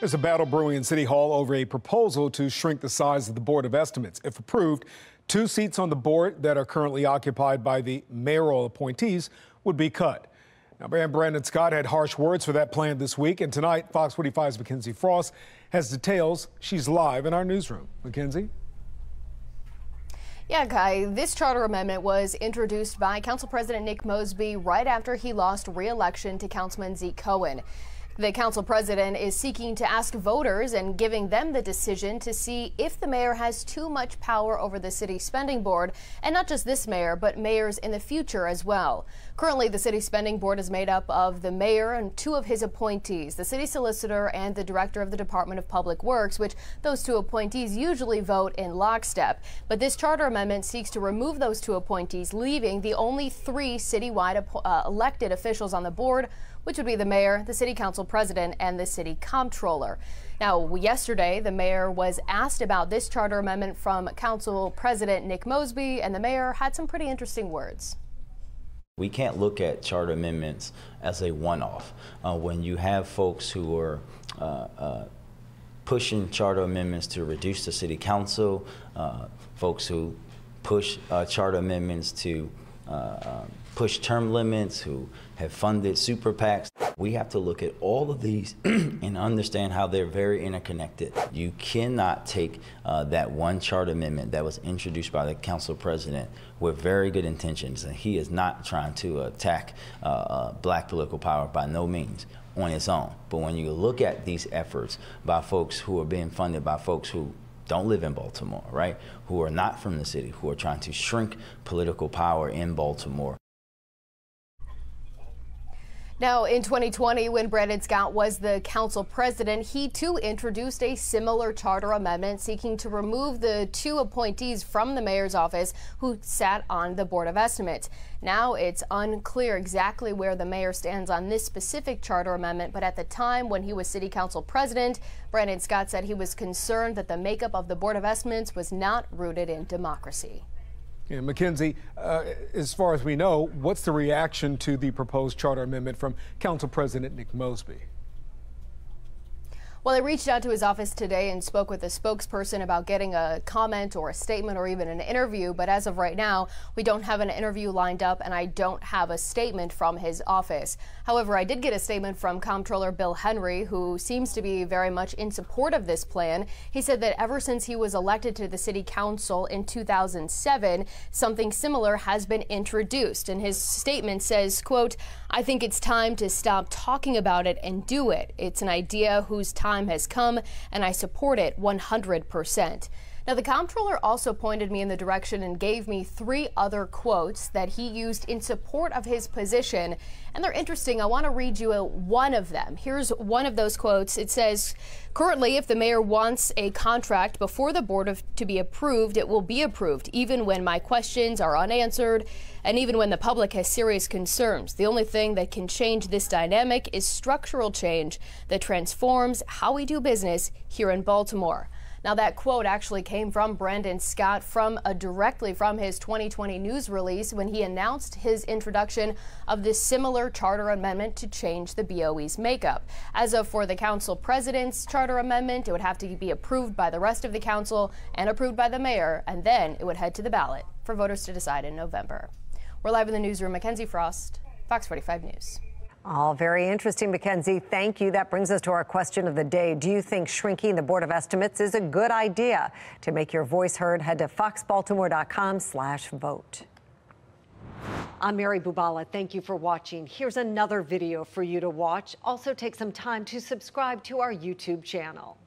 There's a battle brewing in City Hall over a proposal to shrink the size of the Board of Estimates. If approved, two seats on the board that are currently occupied by the mayoral appointees would be cut. Now, Mayor Brandon Scott had harsh words for that plan this week, and tonight, Fox 45's Mackenzie Frost has details. She's live in our newsroom. Mackenzie? Yeah, Kai, this charter amendment was introduced by Council President Nick Mosby right after he lost re-election to Councilman Zeke Cohen. The council president is seeking to ask voters and giving them the decision to see if the mayor has too much power over the city spending board, and not just this mayor, but mayors in the future as well. Currently, the city spending board is made up of the mayor and two of his appointees, the city solicitor and the director of the Department of Public Works, which those two appointees usually vote in lockstep. But this charter amendment seeks to remove those two appointees, leaving the only three citywide uh, elected officials on the board which would be the mayor, the city council president, and the city comptroller. Now, yesterday, the mayor was asked about this charter amendment from council president Nick Mosby, and the mayor had some pretty interesting words. We can't look at charter amendments as a one-off. Uh, when you have folks who are uh, uh, pushing charter amendments to reduce the city council, uh, folks who push uh, charter amendments to uh, um, push term limits, who have funded super PACs. We have to look at all of these and understand how they're very interconnected. You cannot take uh, that one chart amendment that was introduced by the council president with very good intentions, and he is not trying to attack uh, uh, black political power by no means on its own. But when you look at these efforts by folks who are being funded by folks who don't live in Baltimore, right? Who are not from the city, who are trying to shrink political power in Baltimore. Now, in 2020, when Brandon Scott was the council president, he too introduced a similar charter amendment seeking to remove the two appointees from the mayor's office who sat on the Board of Estimates. Now it's unclear exactly where the mayor stands on this specific charter amendment, but at the time when he was city council president, Brandon Scott said he was concerned that the makeup of the Board of Estimates was not rooted in democracy. Yeah, Mackenzie, uh, as far as we know, what's the reaction to the proposed charter amendment from Council President Nick Mosby? Well, I reached out to his office today and spoke with a spokesperson about getting a comment or a statement or even an interview. But as of right now, we don't have an interview lined up and I don't have a statement from his office. However, I did get a statement from Comptroller Bill Henry, who seems to be very much in support of this plan. He said that ever since he was elected to the city council in 2007, something similar has been introduced. And his statement says, quote, I think it's time to stop talking about it and do it. It's an idea whose time time has come, and I support it 100%. Now, the comptroller also pointed me in the direction and gave me three other quotes that he used in support of his position. And they're interesting. I want to read you a, one of them. Here's one of those quotes. It says, Currently, if the mayor wants a contract before the board of, to be approved, it will be approved, even when my questions are unanswered and even when the public has serious concerns. The only thing that can change this dynamic is structural change that transforms how we do business here in Baltimore. Now, that quote actually came from Brandon Scott from uh, directly from his 2020 news release when he announced his introduction of this similar charter amendment to change the BOE's makeup. As of for the council president's charter amendment, it would have to be approved by the rest of the council and approved by the mayor, and then it would head to the ballot for voters to decide in November. We're live in the newsroom. Mackenzie Frost, Fox 45 News. All very interesting, Mackenzie. Thank you. That brings us to our question of the day. Do you think shrinking the Board of Estimates is a good idea? To make your voice heard, head to foxbaltimore.com slash vote. I'm Mary Bubala. Thank you for watching. Here's another video for you to watch. Also take some time to subscribe to our YouTube channel.